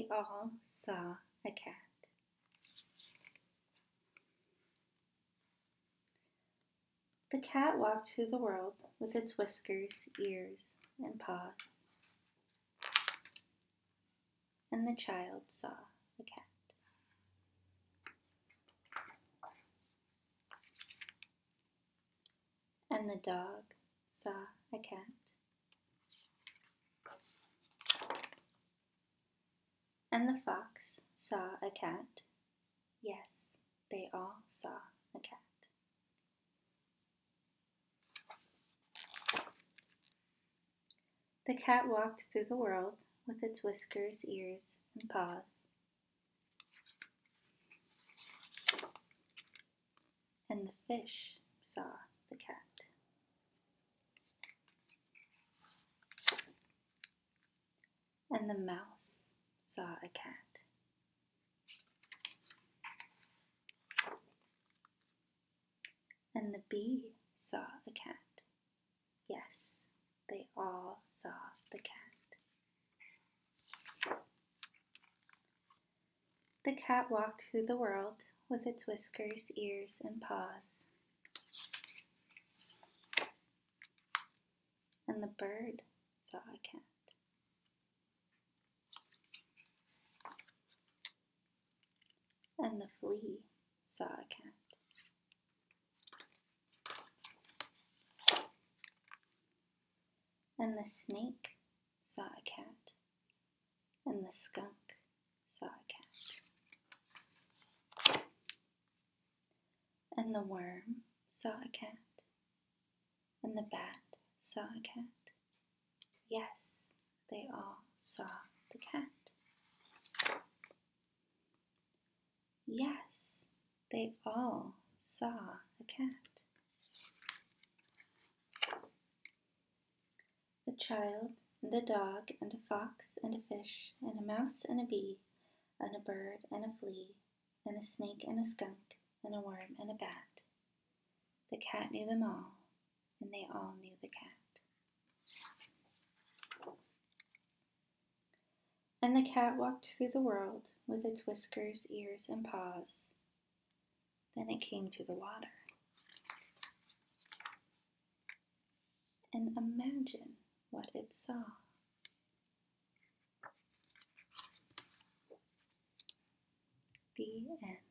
They all saw a cat. The cat walked through the world with its whiskers, ears, and paws. And the child saw a cat. And the dog saw a cat. And the fox saw a cat. Yes, they all saw a cat. The cat walked through the world with its whiskers, ears, and paws. And the fish saw the cat. And the mouse saw a cat. And the bee saw a cat. Yes, they all saw the cat. The cat walked through the world with its whiskers, ears, and paws. And the bird saw a cat. And the flea saw a cat. And the snake saw a cat. And the skunk saw a cat. And the worm saw a cat. And the bat saw a cat. Yes, they all saw the cat. Yes, they all saw a cat. A child, and a dog, and a fox, and a fish, and a mouse, and a bee, and a bird, and a flea, and a snake, and a skunk, and a worm, and a bat. The cat knew them all, and they all knew the cat. And the cat walked through the world with its whiskers, ears, and paws. Then it came to the water. And imagine what it saw. The end.